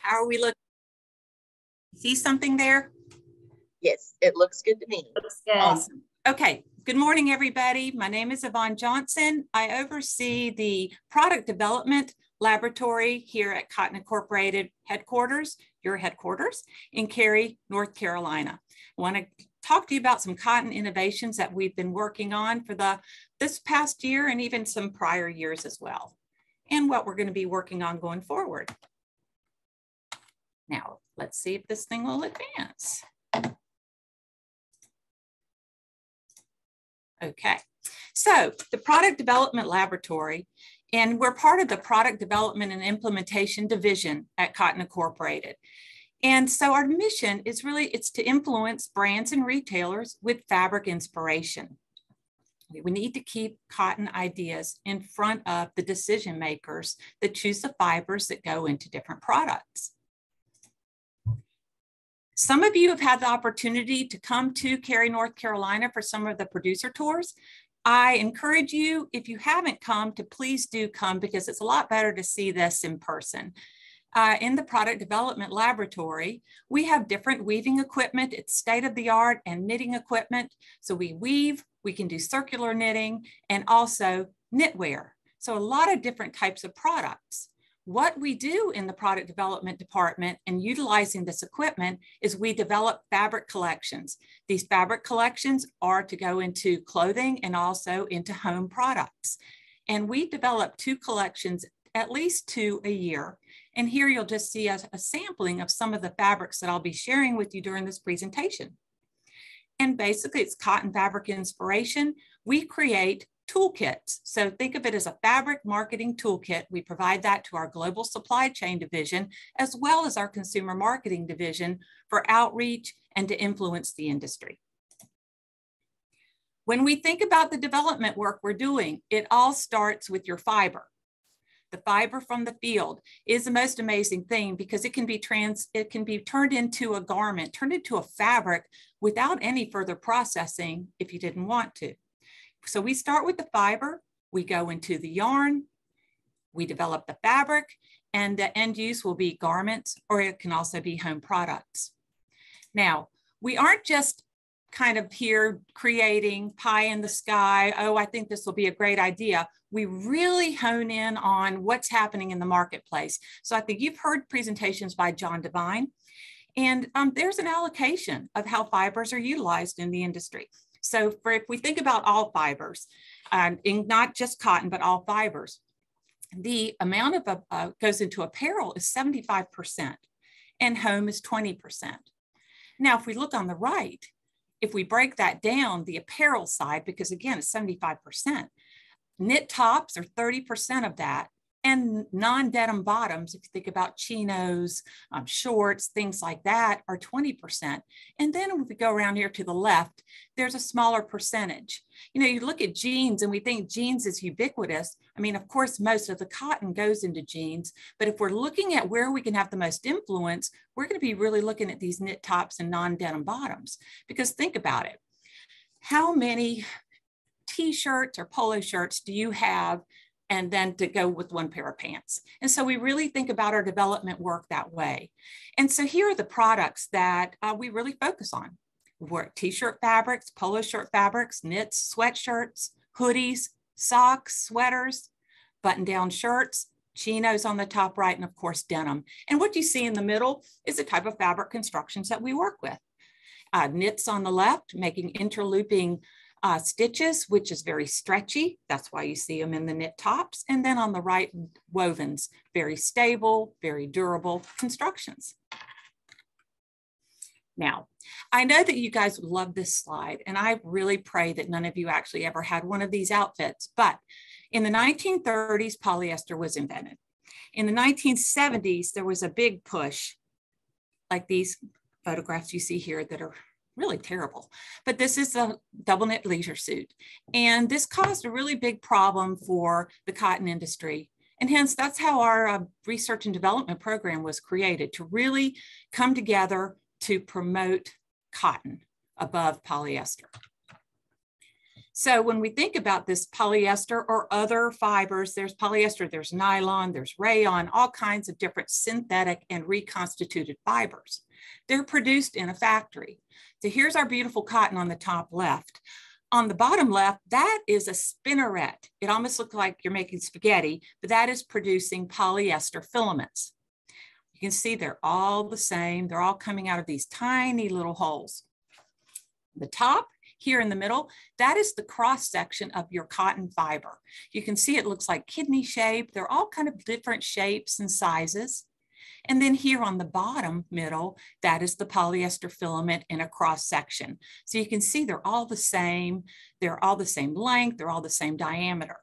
How are we looking? See something there? Yes, it looks good to me. Looks good. Awesome. Okay. Good morning, everybody. My name is Yvonne Johnson. I oversee the product development laboratory here at Cotton Incorporated headquarters, your headquarters in Cary, North Carolina. I want to talk to you about some cotton innovations that we've been working on for the this past year and even some prior years as well, and what we're going to be working on going forward. Now, let's see if this thing will advance. Okay, so the Product Development Laboratory, and we're part of the Product Development and Implementation Division at Cotton Incorporated. And so our mission is really, it's to influence brands and retailers with fabric inspiration. We need to keep cotton ideas in front of the decision makers that choose the fibers that go into different products. Some of you have had the opportunity to come to Cary, North Carolina for some of the producer tours. I encourage you, if you haven't come, to please do come because it's a lot better to see this in person. Uh, in the product development laboratory, we have different weaving equipment. It's state of the art and knitting equipment. So we weave, we can do circular knitting and also knitwear. So a lot of different types of products. What we do in the product development department and utilizing this equipment is we develop fabric collections. These fabric collections are to go into clothing and also into home products. And we develop two collections, at least two a year. And here you'll just see a, a sampling of some of the fabrics that I'll be sharing with you during this presentation. And basically it's cotton fabric inspiration. We create toolkits. So think of it as a fabric marketing toolkit. We provide that to our global supply chain division, as well as our consumer marketing division for outreach and to influence the industry. When we think about the development work we're doing, it all starts with your fiber. The fiber from the field is the most amazing thing because it can be trans, it can be turned into a garment, turned into a fabric without any further processing if you didn't want to. So we start with the fiber, we go into the yarn, we develop the fabric, and the end use will be garments, or it can also be home products. Now, we aren't just kind of here creating pie in the sky. Oh, I think this will be a great idea. We really hone in on what's happening in the marketplace. So I think you've heard presentations by Jon Devine, and um, there's an allocation of how fibers are utilized in the industry. So for if we think about all fibers, um, in not just cotton, but all fibers, the amount of uh, goes into apparel is 75% and home is 20%. Now, if we look on the right, if we break that down, the apparel side, because again, it's 75%, knit tops are 30% of that, and non-denim bottoms, if you think about chinos, um, shorts, things like that, are 20%. And then if we go around here to the left, there's a smaller percentage. You know, you look at jeans and we think jeans is ubiquitous. I mean, of course, most of the cotton goes into jeans, but if we're looking at where we can have the most influence, we're going to be really looking at these knit tops and non-denim bottoms. Because think about it. How many t-shirts or polo shirts do you have and then to go with one pair of pants. And so we really think about our development work that way. And so here are the products that uh, we really focus on. Work t-shirt fabrics, polo shirt fabrics, knits, sweatshirts, hoodies, socks, sweaters, button-down shirts, chinos on the top right, and of course denim. And what you see in the middle is the type of fabric constructions that we work with. Uh, knits on the left, making interlooping uh, stitches, which is very stretchy. That's why you see them in the knit tops. And then on the right, wovens, very stable, very durable constructions. Now, I know that you guys love this slide, and I really pray that none of you actually ever had one of these outfits, but in the 1930s, polyester was invented. In the 1970s, there was a big push, like these photographs you see here that are really terrible. But this is a double knit leisure suit. And this caused a really big problem for the cotton industry. And hence, that's how our uh, research and development program was created to really come together to promote cotton above polyester. So when we think about this polyester or other fibers, there's polyester, there's nylon, there's rayon, all kinds of different synthetic and reconstituted fibers. They're produced in a factory. So here's our beautiful cotton on the top left. On the bottom left, that is a spinneret. It almost looks like you're making spaghetti, but that is producing polyester filaments. You can see they're all the same. They're all coming out of these tiny little holes. The top here in the middle, that is the cross section of your cotton fiber. You can see it looks like kidney shape. They're all kind of different shapes and sizes. And then here on the bottom middle, that is the polyester filament in a cross section. So you can see they're all the same. They're all the same length. They're all the same diameter.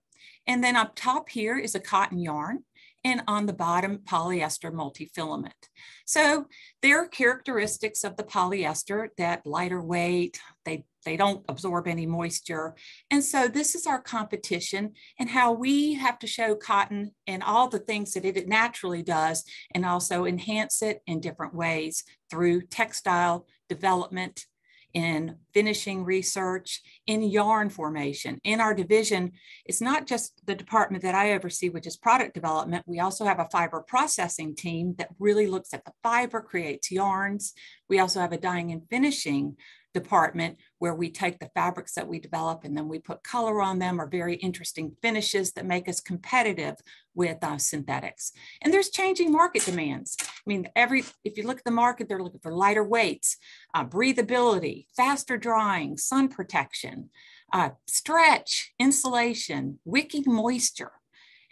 And then up top here is a cotton yarn and on the bottom polyester multifilament. So there are characteristics of the polyester that lighter weight, they, they don't absorb any moisture. And so this is our competition and how we have to show cotton and all the things that it naturally does and also enhance it in different ways through textile development in finishing research, in yarn formation. In our division, it's not just the department that I oversee, which is product development. We also have a fiber processing team that really looks at the fiber, creates yarns. We also have a dyeing and finishing department where we take the fabrics that we develop and then we put color on them or very interesting finishes that make us competitive with uh, synthetics. And there's changing market demands. I mean, every if you look at the market, they're looking for lighter weights, uh, breathability, faster drying, sun protection, uh, stretch, insulation, wicking moisture,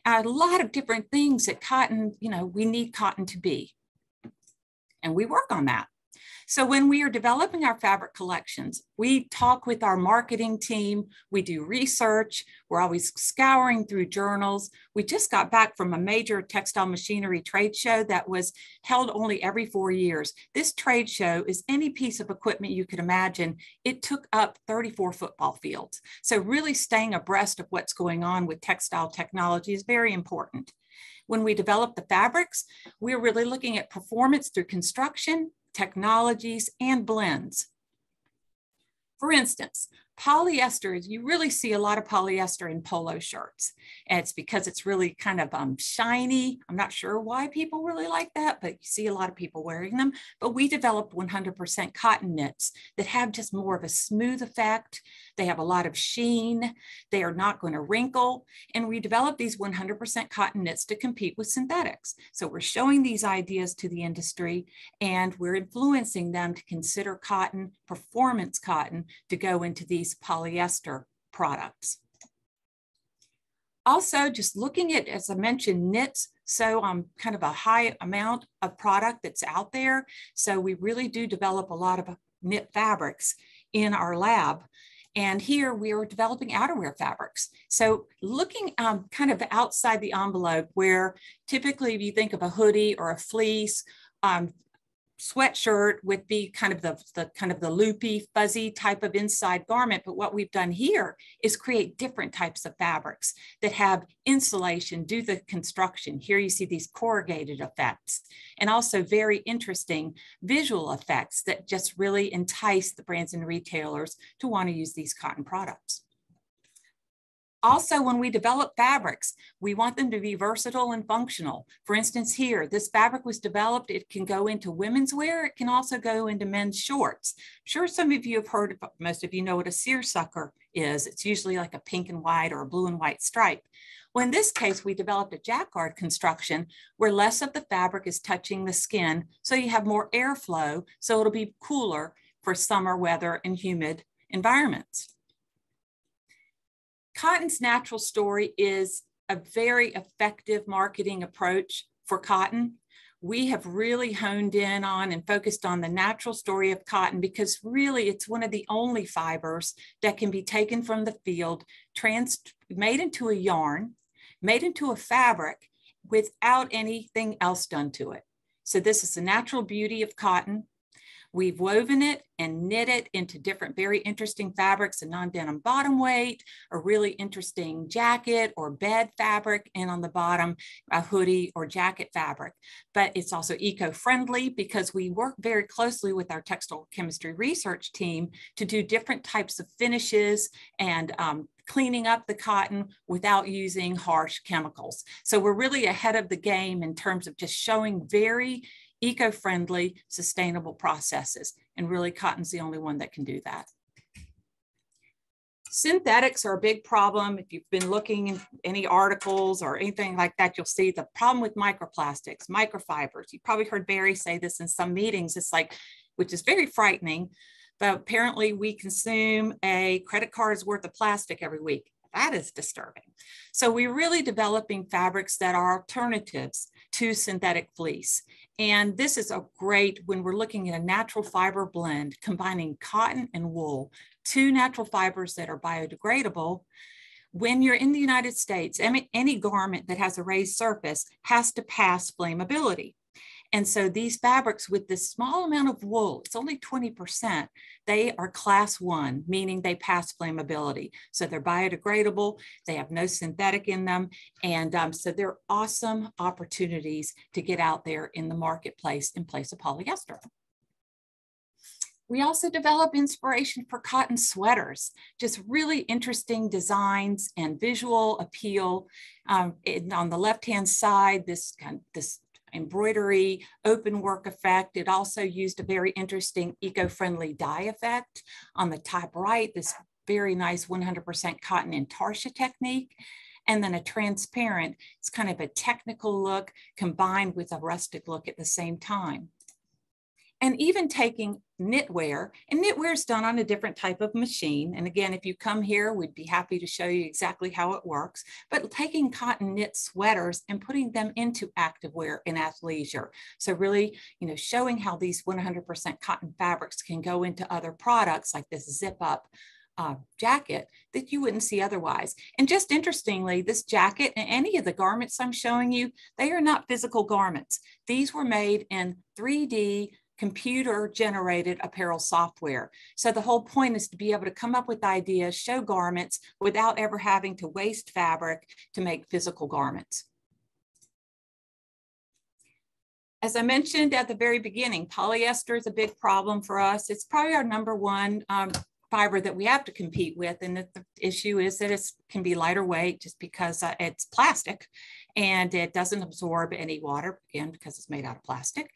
a lot of different things that cotton, you know, we need cotton to be. And we work on that. So when we are developing our fabric collections, we talk with our marketing team, we do research, we're always scouring through journals. We just got back from a major textile machinery trade show that was held only every four years. This trade show is any piece of equipment you could imagine. It took up 34 football fields. So really staying abreast of what's going on with textile technology is very important. When we develop the fabrics, we're really looking at performance through construction, technologies, and blends. For instance, polyester, you really see a lot of polyester in polo shirts. And it's because it's really kind of um, shiny. I'm not sure why people really like that, but you see a lot of people wearing them. But we developed 100% cotton knits that have just more of a smooth effect. They have a lot of sheen. They are not going to wrinkle. And we developed these 100% cotton knits to compete with synthetics. So we're showing these ideas to the industry and we're influencing them to consider cotton, performance cotton, to go into these these polyester products. Also, just looking at, as I mentioned, knits, so um, kind of a high amount of product that's out there. So we really do develop a lot of knit fabrics in our lab. And here we are developing outerwear fabrics. So looking um, kind of outside the envelope where typically if you think of a hoodie or a fleece, um, sweatshirt would be kind of the, the kind of the loopy, fuzzy type of inside garment. But what we've done here is create different types of fabrics that have insulation, do the construction. Here you see these corrugated effects and also very interesting visual effects that just really entice the brands and retailers to want to use these cotton products. Also, when we develop fabrics, we want them to be versatile and functional. For instance, here, this fabric was developed, it can go into women's wear, it can also go into men's shorts. I'm sure some of you have heard, of, most of you know what a seersucker is. It's usually like a pink and white or a blue and white stripe. Well, in this case, we developed a jacquard construction where less of the fabric is touching the skin, so you have more airflow, so it'll be cooler for summer weather and humid environments. Cotton's natural story is a very effective marketing approach for cotton. We have really honed in on and focused on the natural story of cotton because really it's one of the only fibers that can be taken from the field, trans made into a yarn, made into a fabric without anything else done to it. So this is the natural beauty of cotton. We've woven it and knit it into different very interesting fabrics, a non-denim bottom weight, a really interesting jacket or bed fabric, and on the bottom, a hoodie or jacket fabric. But it's also eco-friendly because we work very closely with our textile chemistry research team to do different types of finishes and um, cleaning up the cotton without using harsh chemicals. So we're really ahead of the game in terms of just showing very eco-friendly, sustainable processes. And really cotton's the only one that can do that. Synthetics are a big problem. If you've been looking in any articles or anything like that, you'll see the problem with microplastics, microfibers. You probably heard Berrye say this in some meetings. It's like, which is very frightening, but apparently we consume a credit card's worth of plastic every week. That is disturbing. So we're really developing fabrics that are alternatives to synthetic fleece. And this is a great when we're looking at a natural fiber blend, combining cotton and wool, two natural fibers that are biodegradable. When you're in the United States, any, garment that has a raised surface has to pass flammability. And so these fabrics with this small amount of wool, it's only 20%, they are class one, meaning they pass flammability. So they're biodegradable, they have no synthetic in them. And um, so they're awesome opportunities to get out there in the marketplace in place of polyester. We also develop inspiration for cotton sweaters, just really interesting designs and visual appeal. Um, on the left-hand side, this kind of, this embroidery, open work effect. It also used a very interesting eco-friendly dye effect. On the top right, this very nice 100% cotton intarsia technique. And then a transparent, it's kind of a technical look combined with a rustic look at the same time and even taking knitwear and knitwear is done on a different type of machine and again if you come here we'd be happy to show you exactly how it works but taking cotton knit sweaters and putting them into activewear and athleisure so really you know showing how these 100% cotton fabrics can go into other products like this zip up uh, jacket that you wouldn't see otherwise. And just interestingly, this jacket and any of the garments I'm showing you, they are not physical garments. These were made in 3D computer generated apparel software. So the whole point is to be able to come up with ideas, show garments without ever having to waste fabric to make physical garments. As I mentioned at the very beginning, polyester is a big problem for us. It's probably our number one um, fiber that we have to compete with. And the, the issue is that it can be lighter weight just because uh, it's plastic and it doesn't absorb any water, again, because it's made out of plastic.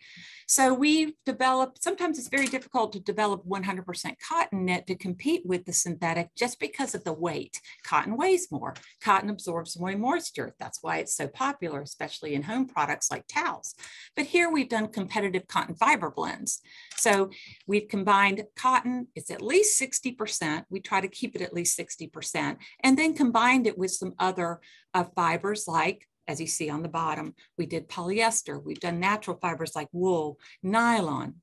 So we've developed, sometimes it's very difficult to develop 100% cotton knit to compete with the synthetic just because of the weight. Cotton weighs more. Cotton absorbs more moisture. That's why it's so popular, especially in home products like towels. But here we've done competitive cotton fiber blends. So we've combined cotton, it's at least 60%. We try to keep it at least 60%, and then combined it with some other uh, fibers like as you see on the bottom. We did polyester. We've done natural fibers like wool, nylon,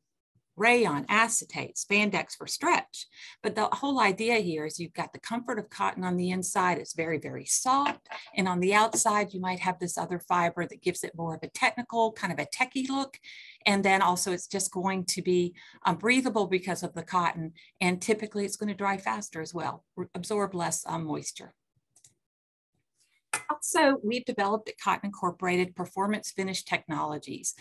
rayon, acetate, spandex for stretch. But the whole idea here is you've got the comfort of cotton on the inside. It's very, very soft. And on the outside, you might have this other fiber that gives it more of a technical, kind of a techie look. And then also it's just going to be um, breathable because of the cotton. And typically it's going to dry faster as well, absorb less um, moisture. Also, we've developed at Cotton Incorporated performance finish technologies.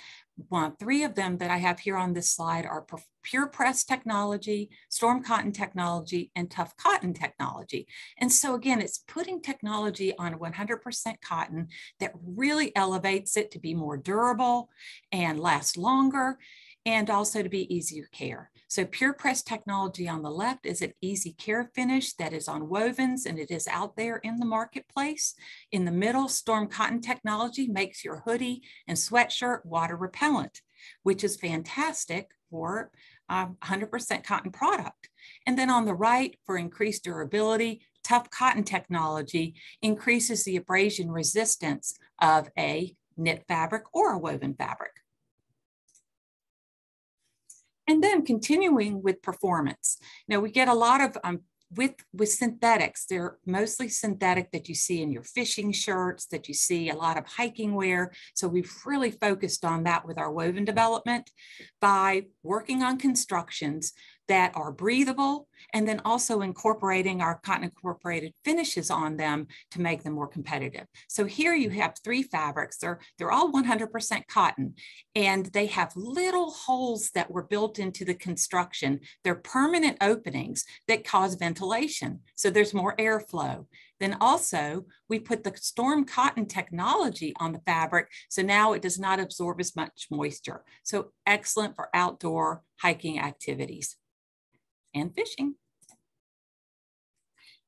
One, three of them that I have here on this slide are pure press technology, storm cotton technology, and tough cotton technology. And so again, it's putting technology on 100% cotton that really elevates it to be more durable and last longer and also to be easier care. So Pure Press technology on the left is an easy care finish that is on wovens and it is out there in the marketplace. In the middle, Storm Cotton technology makes your hoodie and sweatshirt water repellent, which is fantastic for 100% um, cotton product. And then on the right, for increased durability, tough cotton technology increases the abrasion resistance of a knit fabric or a woven fabric. And then continuing with performance. Now we get a lot of um, with with synthetics they're mostly synthetic that you see in your fishing shirts that you see a lot of hiking wear so we've really focused on that with our woven development by working on constructions that are breathable and then also incorporating our cotton incorporated finishes on them to make them more competitive. So here you have three fabrics. They're, they're all 100% cotton and they have little holes that were built into the construction. They're permanent openings that cause ventilation. So there's more airflow. Then also we put the storm cotton technology on the fabric. So now it does not absorb as much moisture. So excellent for outdoor hiking activities and fishing.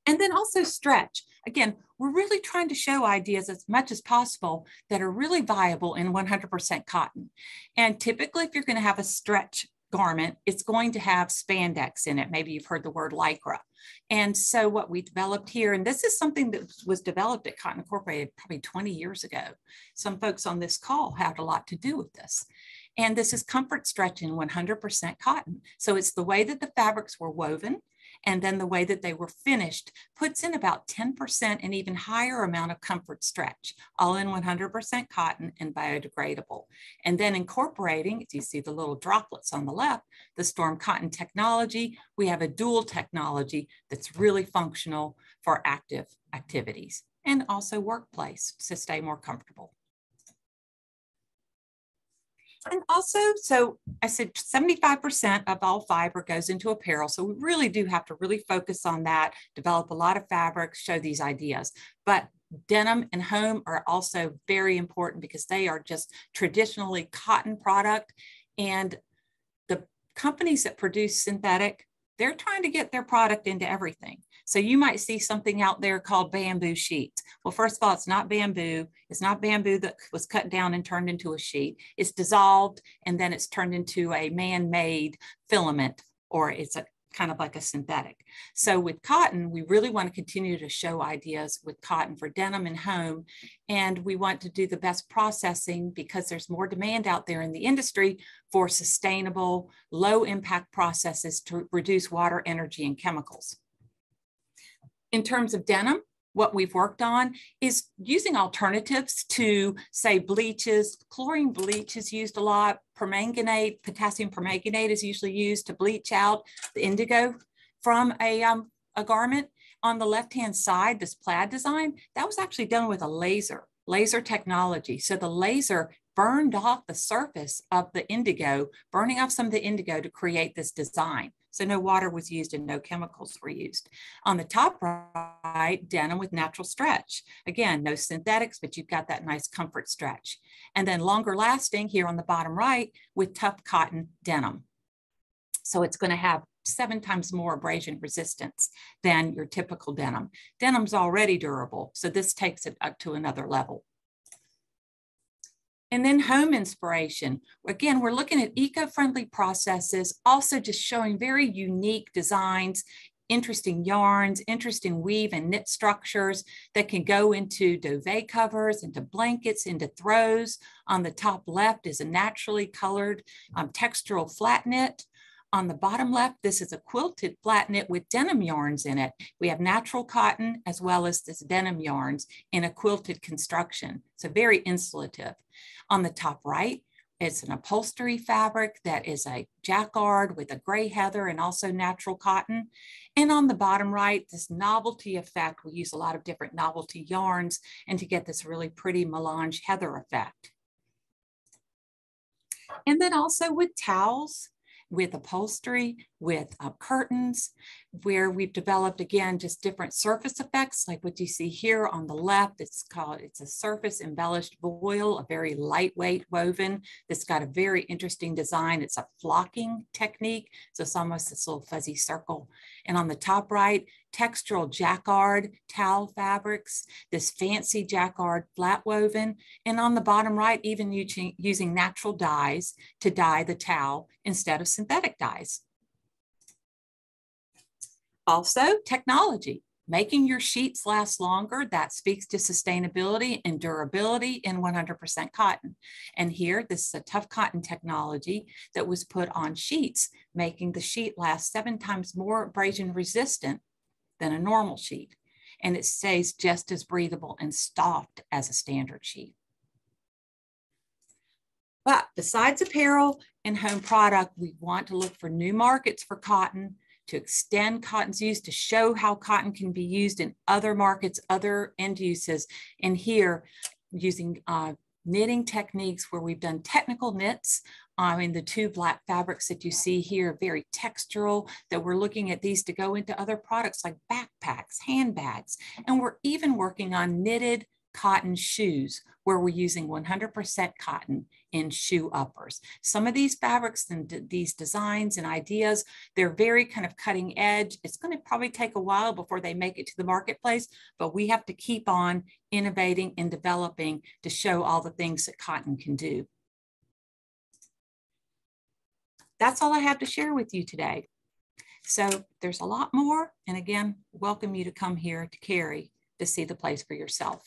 And then also stretch. Again, we're really trying to show ideas as much as possible that are really viable in 100% cotton. And typically, if you're going to have a stretch garment, it's going to have spandex in it. Maybe you've heard the word lycra. And so what we developed here, and this is something that was developed at Cotton Incorporated probably 20 years ago. Some folks on this call had a lot to do with this. And this is comfort stretch in 100% cotton. So it's the way that the fabrics were woven and then the way that they were finished puts in about 10% and even higher amount of comfort stretch, all in 100% cotton and biodegradable. And then incorporating, as you see the little droplets on the left, the Storm Cotton technology, we have a dual technology that's really functional for active activities and also workplace to stay more comfortable. And also, so I said 75% of all fiber goes into apparel. So we really do have to really focus on that, develop a lot of fabrics, show these ideas. But denim and home are also very important because they are just traditionally cotton product. And the companies that produce synthetic, they're trying to get their product into everything. So you might see something out there called bamboo sheets. Well, first of all, it's not bamboo. It's not bamboo that was cut down and turned into a sheet. It's dissolved and then it's turned into a man-made filament or it's a kind of like a synthetic. So with cotton, we really want to continue to show ideas with cotton for denim and home. And we want to do the best processing because there's more demand out there in the industry for sustainable, low impact processes to reduce water, energy, and chemicals. In terms of denim, what we've worked on is using alternatives to say bleaches. Chlorine bleach is used a lot. Permanganate, potassium permanganate is usually used to bleach out the indigo from a, um, a garment. On the left-hand side, this plaid design, that was actually done with a laser, laser technology. So the laser burned off the surface of the indigo, burning off some of the indigo to create this design. So no water was used and no chemicals were used. On the top right, denim with natural stretch. Again, no synthetics, but you've got that nice comfort stretch. And then longer lasting here on the bottom right with tough cotton denim. So it's going to have seven times more abrasion resistance than your typical denim. Denim's already durable, so this takes it up to another level. And then home inspiration. Again, we're looking at eco-friendly processes, also just showing very unique designs, interesting yarns, interesting weave and knit structures that can go into duvet covers, into blankets, into throws. On the top left is a naturally colored um, textural flat knit. On the bottom left, this is a quilted flat knit with denim yarns in it. We have natural cotton as well as this denim yarns in a quilted construction. So very insulative. On the top right, it's an upholstery fabric that is a jacquard with a gray heather and also natural cotton. And on the bottom right, this novelty effect, we use a lot of different novelty yarns and to get this really pretty melange heather effect. And then also with towels, with upholstery, with uh, curtains, where we've developed again just different surface effects, like what you see here on the left. It's called it's a surface embellished voile, a very lightweight woven that's got a very interesting design. It's a flocking technique, so it's almost this little fuzzy circle. And on the top right, textural jacquard towel fabrics, this fancy jacquard flat woven, and on the bottom right, even using, using natural dyes to dye the towel instead of synthetic dyes. Also, technology, making your sheets last longer, that speaks to sustainability and durability in 100% cotton. And here, this is a tough cotton technology that was put on sheets, making the sheet last seven times more abrasion resistant than a normal sheet. And it stays just as breathable and soft as a standard sheet. But besides apparel and home product, we want to look for new markets for cotton, to extend cotton's use, to show how cotton can be used in other markets, other end uses. And here, using uh, knitting techniques where we've done technical knits. I mean, the two black fabrics that you see here, very textural, that we're looking at these to go into other products like backpacks, handbags, and we're even working on knitted cotton shoes where we're using 100% cotton in shoe uppers. Some of these fabrics and these designs and ideas, they're very kind of cutting edge. It's going to probably take a while before they make it to the marketplace, but we have to keep on innovating and developing to show all the things that cotton can do. That's all I have to share with you today. So there's a lot more. And again, welcome you to come here to Cary to see the place for yourself.